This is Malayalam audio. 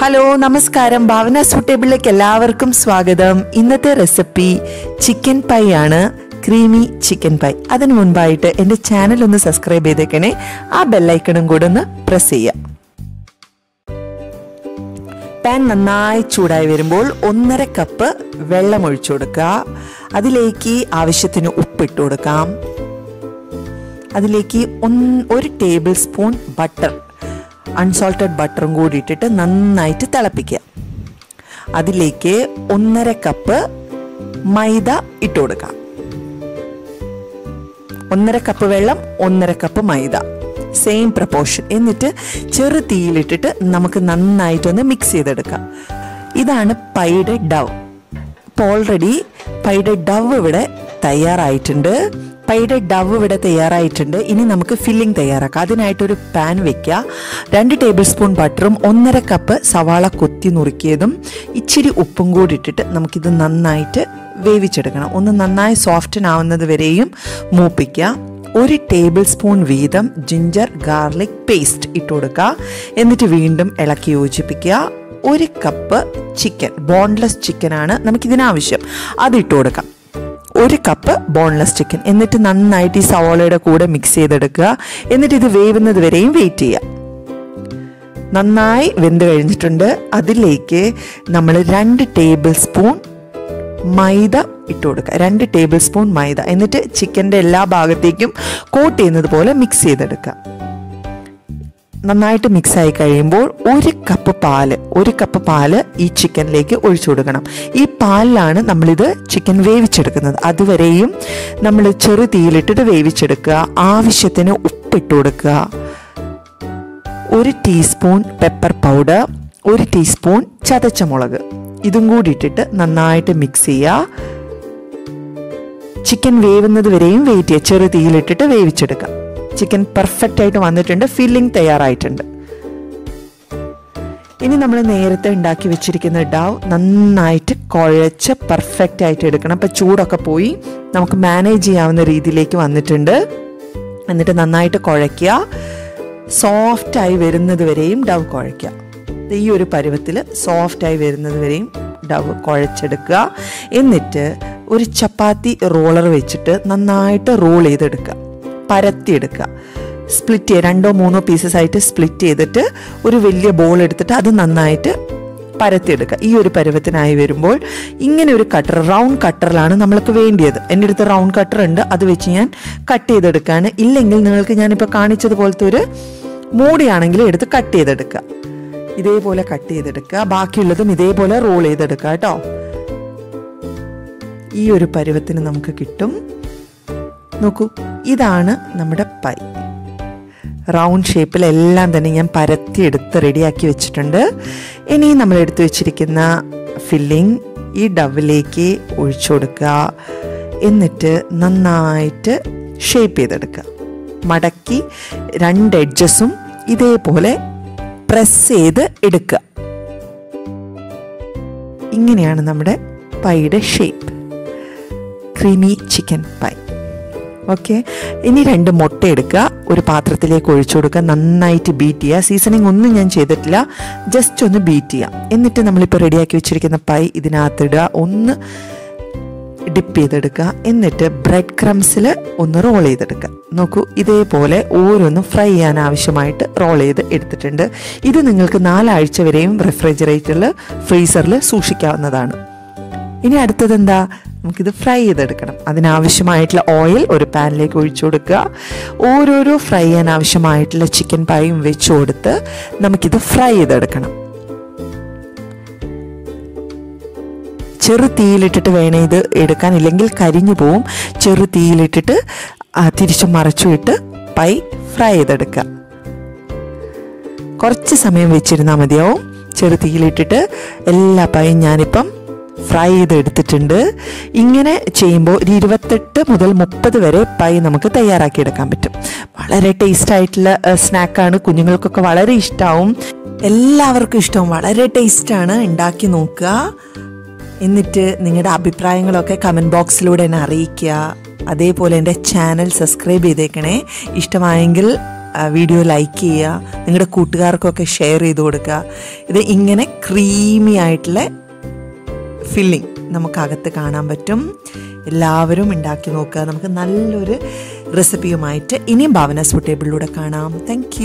ഹലോ നമസ്കാരം. ഭാവന സൂട്ടേബിളിലേക്ക് എല്ലാവർക്കും സ്വാഗതം. ഇന്നത്തെ റെസിപ്പി ചിക്കൻ പൈ ആണ് ക്രീമി ചിക്കൻ പൈ. അതിനു മുൻപായിട്ട് എന്റെ ചാനൽ ഒന്ന് സബ്സ്ക്രൈബ് ചെയ്തേക്കണേ. ആ ബെല്ലൈക്കണും കൂടെ ഒന്ന് പ്രസ് ചെയ്യാം പാൻ നന്നായി ചൂടായി വരുമ്പോൾ ഒന്നര കപ്പ് വെള്ളം ഒഴിച്ചു കൊടുക്കുക. അതിലേക്ക് ആവശ്യത്തിന് ഉപ്പിട്ട് കൊടുക്കാം. അതിലേക്ക് ഒന്ന് ഒരു ടേബിൾ സ്പൂൺ ബട്ടർ അൺസോൾട്ടഡ് ബട്ടറും കൂടി ഇട്ടിട്ട് നന്നായിട്ട് തിളപ്പിക്കുക. അതിലേക്ക് ഒന്നര കപ്പ് മൈദ ഇട്ട് കൊടുക്കാം ഒന്നര കപ്പ് വെള്ളം ഒന്നര കപ്പ് മൈദ. സെയിം പ്രപ്പോർഷൻ എന്നിട്ട് ചെറു തീയിലിട്ടിട്ട് നമുക്ക് നന്നായിട്ടൊന്ന് മിക്സ് ചെയ്തെടുക്കാം. ഇതാണ് പൈയുടെ ഡവ്. ഇപ്പോൾ ഓൾറെഡി പൈയുടെ ഡവ് ഇവിടെ തയ്യാറായിട്ടുണ്ട്. പൈയുടെ ഡവ് ഇവിടെ തയ്യാറായിട്ടുണ്ട്. ഇനി നമുക്ക് ഫില്ലിംഗ് തയ്യാറാക്കാം. അതിനായിട്ടൊരു പാൻ വെക്കുക. രണ്ട് ടേബിൾ സ്പൂൺ ബട്ടറും ഒന്നര കപ്പ് സവാള കൊത്തി നുറുക്കിയതും ഇച്ചിരി ഉപ്പും കൂടി ഇട്ടിട്ട് നമുക്കിത് നന്നായിട്ട് വേവിച്ചെടുക്കണം. ഒന്ന് നന്നായി സോഫ്റ്റനാവുന്നത് വരെയും മൂപ്പിക്കുക. ഒരു ടേബിൾ സ്പൂൺ വീതം ജിഞ്ചർ ഗാർലിക് പേസ്റ്റ് ഇട്ട് കൊടുക്കുക. എന്നിട്ട് വീണ്ടും ഇളക്കി യോജിപ്പിക്കുക. ഒരു കപ്പ് ചിക്കൻ ബോൺലെസ് ചിക്കനാണ് നമുക്കിതിനാവശ്യം. അതിട്ട് കൊടുക്കാം. ഒരു കപ്പ് ബോൺലെസ് ചിക്കൻ എന്നിട്ട് നന്നായിട്ട് ഈ സവോളയുടെ കൂടെ മിക്സ് ചെയ്തെടുക്കുക. എന്നിട്ട് ഇത് വേവുന്നത് വരെയും വെയിറ്റ് ചെയ്യുക. നന്നായി വെന്ത് കഴിഞ്ഞിട്ടുണ്ട്. അതിലേക്ക് നമ്മൾ രണ്ട് ടേബിൾ സ്പൂൺ മൈദ ഇട്ട് കൊടുക്കുക. രണ്ട് ടേബിൾ സ്പൂൺ മൈദ. എന്നിട്ട് ചിക്കന്റെ എല്ലാ ഭാഗത്തേക്കും കോട്ട് ചെയ്യുന്നത് പോലെ മിക്സ് ചെയ്തെടുക്കുക. നന്നായിട്ട് മിക്സ് ആയി കഴിയുമ്പോൾ ഒരു കപ്പ് പാൽ ഒരു കപ്പ് പാൽ ഈ ചിക്കനിലേക്ക് ഒഴിച്ചു കൊടുക്കണം. ഈ പാലിലാണ് നമ്മളിത് ചിക്കൻ വേവിച്ചെടുക്കുന്നത്. അതുവരെയും നമ്മൾ ചെറു തീയിലിട്ടിട്ട് വേവിച്ചെടുക്കുക. ആവശ്യത്തിന് ഉപ്പിട്ട് കൊടുക്കുക. ഒരു ടീസ്പൂൺ പെപ്പർ പൗഡർ ഒരു ടീസ്പൂൺ ചതച്ച മുളക്. ഇതും കൂടി ഇട്ടിട്ട് നന്നായിട്ട് മിക്സ് ചെയ്യുക. ചിക്കൻ വേവുന്നത് വരെയും വെയിറ്റ് ചെറു തീയിലിട്ടിട്ട് വേവിച്ചെടുക്കാം ചിക്കൻ പെർഫെക്റ്റ് ആയിട്ട് വന്നിട്ടുണ്ട്. ഫില്ലിംഗ് തയ്യാറായിട്ടുണ്ട്. ഇനി നമ്മൾ നേരത്തെ ഉണ്ടാക്കി വെച്ചിരിക്കുന്ന ഡാവ് നന്നായിട്ട് കുഴച്ച് പെർഫെക്റ്റ് ആയിട്ട് എടുക്കണം. അപ്പം ചൂടൊക്കെ പോയി. നമുക്ക് മാനേജ് ചെയ്യാവുന്ന രീതിയിലേക്ക് വന്നിട്ടുണ്ട്. എന്നിട്ട് നന്നായിട്ട് കുഴയ്ക്കുക. സോഫ്റ്റായി വരുന്നത് വരെയും ഡവ് കുഴയ്ക്കുക. ഈ ഒരു പരുവത്തിൽ സോഫ്റ്റായി വരുന്നത് വരെയും ഡവ് കുഴച്ചെടുക്കുക. എന്നിട്ട് ഒരു ചപ്പാത്തി റോളർ വെച്ചിട്ട് നന്നായിട്ട് റോൾ ചെയ്തെടുക്കുക. പരത്തിയെടുക്കുക. സ്പ്ലിറ്റ് ചെയ്യുക രണ്ടോ മൂന്നോ പീസസ് ആയിട്ട് സ്പ്ലിറ്റ് ചെയ്തിട്ട് ഒരു വലിയ ബോൾ എടുത്തിട്ട് അത് നന്നായിട്ട് പരത്തിയെടുക്കുക. ഈ ഒരു പരുവത്തിനായി വരുമ്പോൾ ഇങ്ങനെ ഒരു കട്ടർ റൗണ്ട് കട്ടറിലാണ് നമ്മൾക്ക് വേണ്ടിയത്. എന്റെ അടുത്ത് റൗണ്ട് കട്ടർ ഉണ്ട്. അത് വെച്ച് ഞാൻ കട്ട് ചെയ്തെടുക്കുകയാണ്. ഇല്ലെങ്കിൽ നിങ്ങൾക്ക് ഞാനിപ്പോൾ കാണിച്ചതുപോലത്തെ ഒരു മൂടിയാണെങ്കിൽ എടുത്ത് കട്ട് ചെയ്തെടുക്കുക. ഇതേപോലെ കട്ട് ചെയ്തെടുക്കുക. ബാക്കിയുള്ളതും ഇതേപോലെ റോൾ ചെയ്തെടുക്കുക കേട്ടോ. ഈ ഒരു പരുവത്തിന് നമുക്ക് കിട്ടും. നോക്കൂ. ഇതാണ് നമ്മുടെ പൈ. റൗണ്ട് ഷേപ്പിൽ എല്ലാം തന്നെ ഞാൻ പരത്തി എടുത്ത് റെഡിയാക്കി വെച്ചിട്ടുണ്ട്. ഇനി നമ്മൾ എടുത്തു വെച്ചിരിക്കുന്ന ഫില്ലിംഗ് ഈ ഡവിലേക്ക് ഒഴിച്ചു കൊടുക്കുക. എന്നിട്ട് നന്നായിട്ട് ഷേപ്പ് ചെയ്തെടുക്കുക. മടക്കി രണ്ട് എഡ്ജസും ഇതേപോലെ പ്രസ് ചെയ്ത് എടുക്കുക. ഇങ്ങനെയാണ് നമ്മുടെ പൈയുടെ shape creamy chicken pie okay ഇനി രണ്ട് മുട്ട എടുക്കുക. ഒരു പാത്രത്തിലേക്ക് ഒഴിച്ചു കൊടുക്കുക. നന്നായിട്ട് ബീറ്റ് ചെയ്യുക. സീസണിങ് ഒന്നും ഞാൻ ചെയ്തിട്ടില്ല. ജസ്റ്റ് ഒന്ന് ബീറ്റ് ചെയ്യാം എന്നിട്ട് നമ്മളിപ്പോൾ റെഡിയാക്കി വെച്ചിരിക്കുന്ന പൈ ഇതിനകത്തിടുക ഒന്ന് ഡിപ്പ് ചെയ്തെടുക്കുക. എന്നിട്ട് ബ്രെഡ് ക്രംസിൽ ഒന്ന് റോൾ ചെയ്തെടുക്കുക. നോക്കൂ ഇതേപോലെ ഓരോന്നും ഫ്രൈ ചെയ്യാൻ ആവശ്യമായിട്ട് റോൾ ചെയ്ത് എടുത്തിട്ടുണ്ട്. ഇത് നിങ്ങൾക്ക് നാലാഴ്ച വരെയും റെഫ്രിജറേറ്ററിൽ ഫ്രീസറിൽ സൂക്ഷിക്കാവുന്നതാണ്. ഇനി അടുത്തത് എന്താ? നമുക്കിത് ഫ്രൈ ചെയ്തെടുക്കണം. അതിനാവശ്യമായിട്ടുള്ള ഓയിൽ ഒരു പാനിലേക്ക് ഒഴിച്ചു കൊടുക്കുക. ഓരോരോ ഫ്രൈ ചെയ്യാൻ ആവശ്യമായിട്ടുള്ള ചിക്കൻ പായും വെച്ച് കൊടുത്ത് നമുക്കിത് ഫ്രൈ ചെയ്തെടുക്കണം. ചെറു തീയിലിട്ടിട്ട് വേണേ ഇത് എടുക്കാൻ ഇല്ലെങ്കിൽ കരിഞ്ഞു പോവും. ചെറു തീയിലിട്ടിട്ട് തിരിച്ചു മറച്ചു ഇട്ട് പൈ ഫ്രൈ ചെയ്തെടുക്കുക. കുറച്ച് സമയം വെച്ചിരുന്നാൽ മതിയാവും. ചെറു തീയിലിട്ടിട്ട് എല്ലാ പൈയും ഞാനിപ്പം ഫ്രൈ ചെയ്ത് എടുത്തിട്ടുണ്ട് ഇങ്ങനെ ചെയ്യുമ്പോൾ ഒരു ഇരുപത്തെട്ട് മുതൽ മുപ്പത് വരെ പൈ നമുക്ക് തയ്യാറാക്കി എടുക്കാൻ പറ്റും. വളരെ ടേസ്റ്റ് ആയിട്ടുള്ള സ്നാക്കാണ്. കുഞ്ഞുങ്ങൾക്കൊക്കെ വളരെ ഇഷ്ടമാവും എല്ലാവർക്കും ഇഷ്ടവും. വളരെ ടേസ്റ്റാണ്. ഉണ്ടാക്കി നോക്കുക. എന്നിട്ട് നിങ്ങളുടെ അഭിപ്രായങ്ങളൊക്കെ കമന്റ് ബോക്സിലൂടെ എന്നെ അറിയിക്കുക. അതേപോലെ എന്റെ ചാനൽ സബ്സ്ക്രൈബ് ചെയ്തേക്കണേ. ഇഷ്ടമായെങ്കിൽ വീഡിയോ ലൈക്ക് ചെയ്യുക. നിങ്ങളുടെ കൂട്ടുകാർക്കൊക്കെ ഷെയർ ചെയ്ത് കൊടുക്കുക. ഇത് ഇങ്ങനെ ക്രീമി ആയിട്ടുള്ള ഫില്ലിംഗ് നമുക്കകത്ത് കാണാൻ പറ്റും. എല്ലാവരും ഉണ്ടാക്കി നോക്കുക. നമുക്ക് നല്ലൊരു റെസിപ്പിയുമായിട്ട് ഇനിയും ഭാവന സൂട്ടേബിളിലൂടെ കാണാം. താങ്ക്